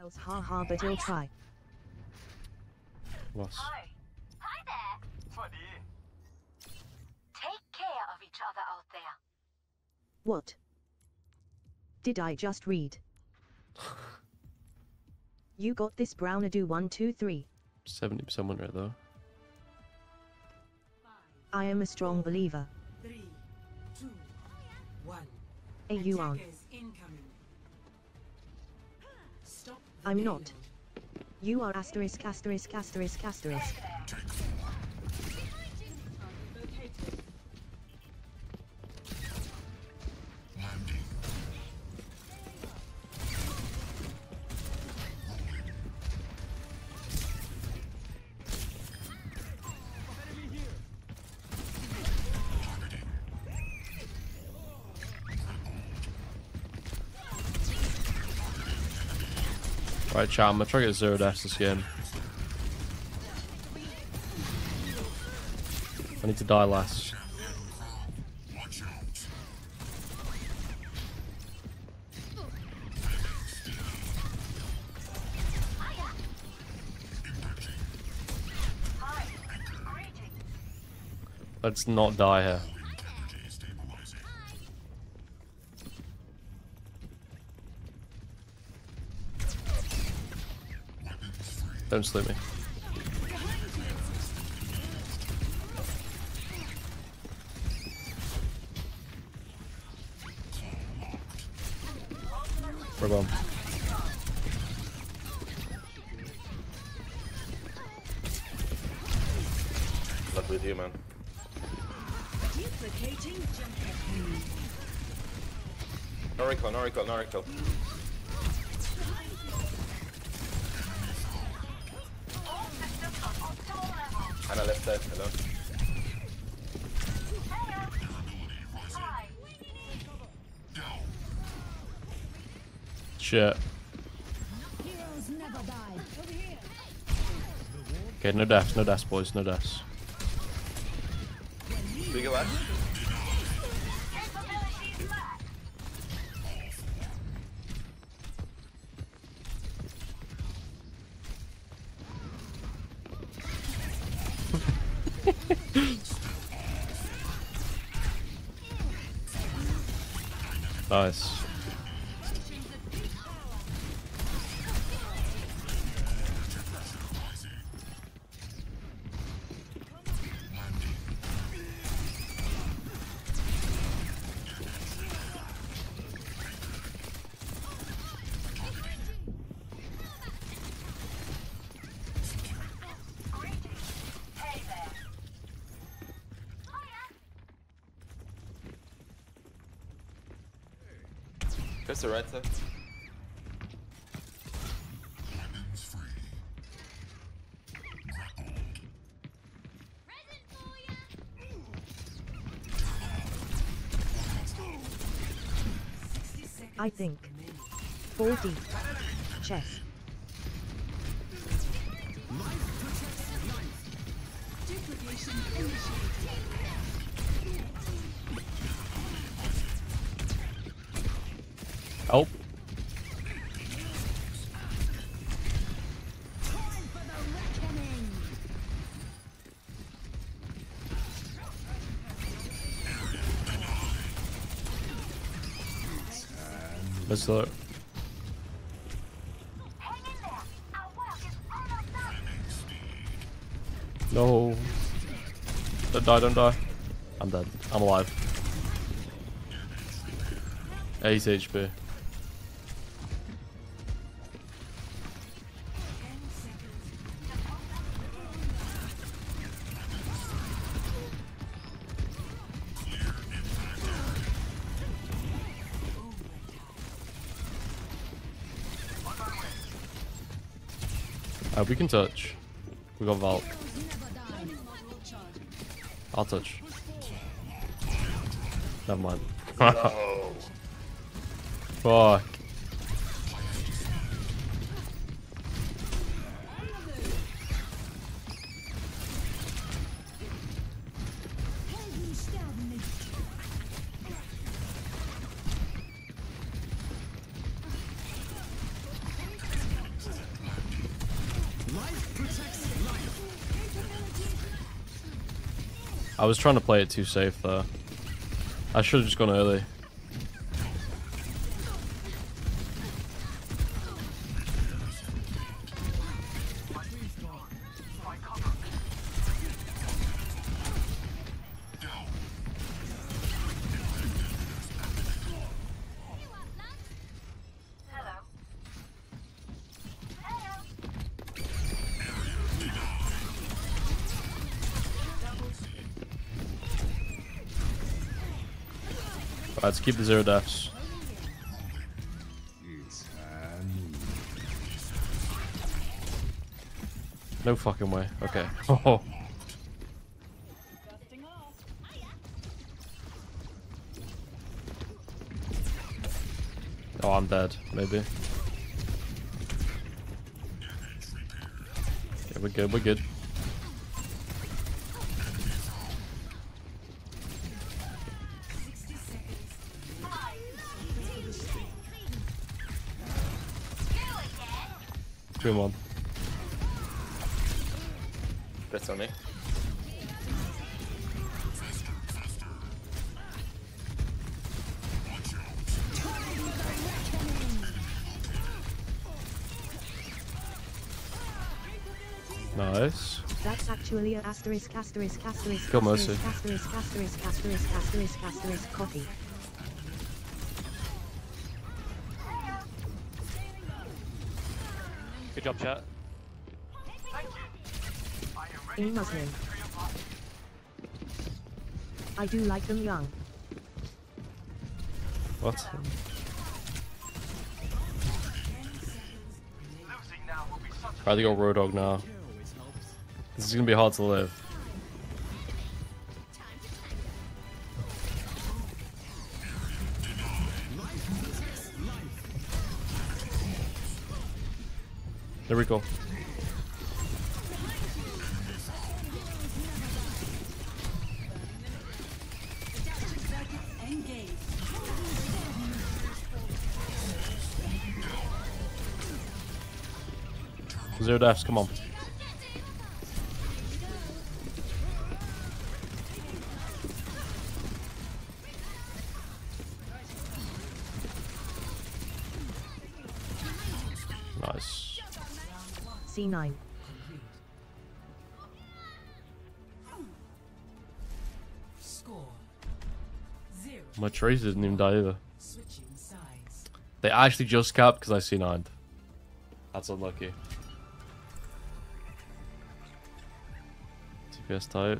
else, haha, but he'll try. Loss. Hi. Hi there. Funny. Take care of each other out there. What? Did I just read? you got this brown ado one two three. Seventy percent right though. I am a strong believer. Three, two, one. A yuan. I'm not. You are asterisk asterisk asterisk asterisk. Right, chat, I'm gonna try to get zero deaths this game. I need to die. Greetings. Let's not die here. Don't sleep me. We're bomb. Luck with you, man. No recall, no recall, no recall. Ana left side, hello. Shit. Okay, no deaths, no deaths, boys, no deaths. Bigger left. Nice. Press the right side. I think. 40. Chess. Oh. Let's look. Hang in there. Our work is almost done. No. Don't die, don't die. I'm dead. I'm alive. 8 HP. Uh, we can touch. We got Valk. I'll touch. Never mind. Fuck. I was trying to play it too safe though. I should have just gone early. Let's keep the zero deaths. No fucking way. Okay. Oh. Oh, I'm dead. Maybe. Okay, we're good. We're good. Two and one. That's on me. Nice. That's actually a asterisk asterisk asterisk Kill Mercy. asterisk asterisk asterisk asterisk asterisk asterisk asterisk coffee. Good job, chat. In Muslim. I do like them young. What? Try to go Roadhog now. This is gonna be hard to live. There we go. Zero deaths, come on. C9. My Tracer didn't even die either. They actually just capped because I see 9 That's unlucky. TPS tight.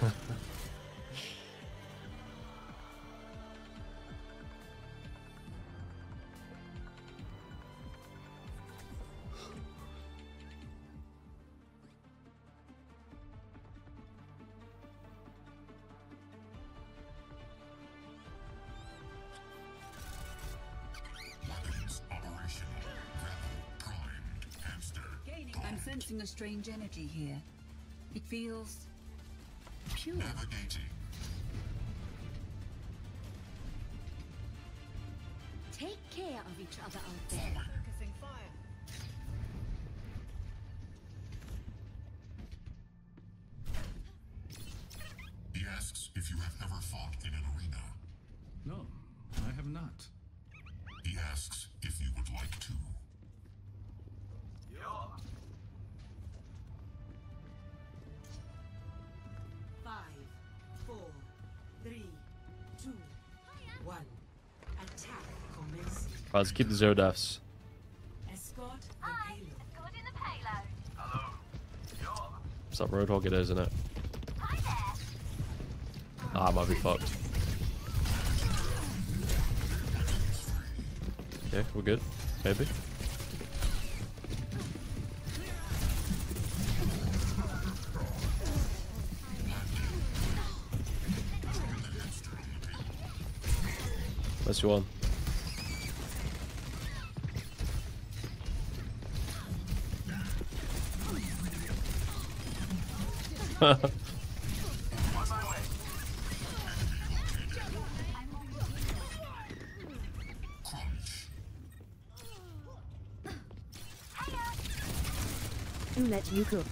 sensing a strange energy here. It feels pure. Take care of each other out there. He asks if you have ever fought in an arena. No, I have not. Let's keep the zero deaths. Escort the payload. escorting. What's up, Roadhog? It is, isn't it? Hi there. Ah, I might be fucked. Okay, we're good. Maybe. That's you one. Let you cook.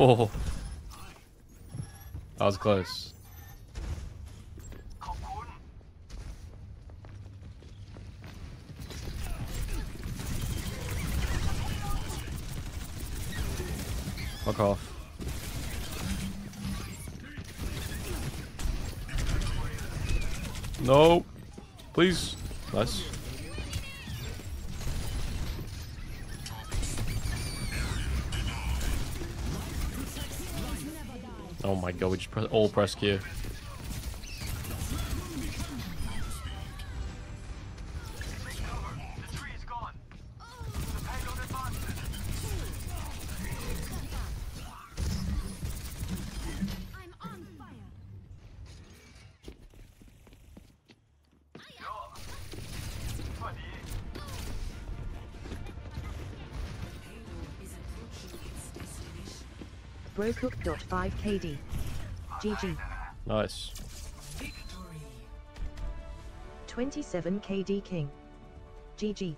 Oh, that was close. Off. No. Please. Nice. Oh my god, we just press, all press Q. Brocook.5 KD. GG. Nice. Victory. 27 KD King. GG.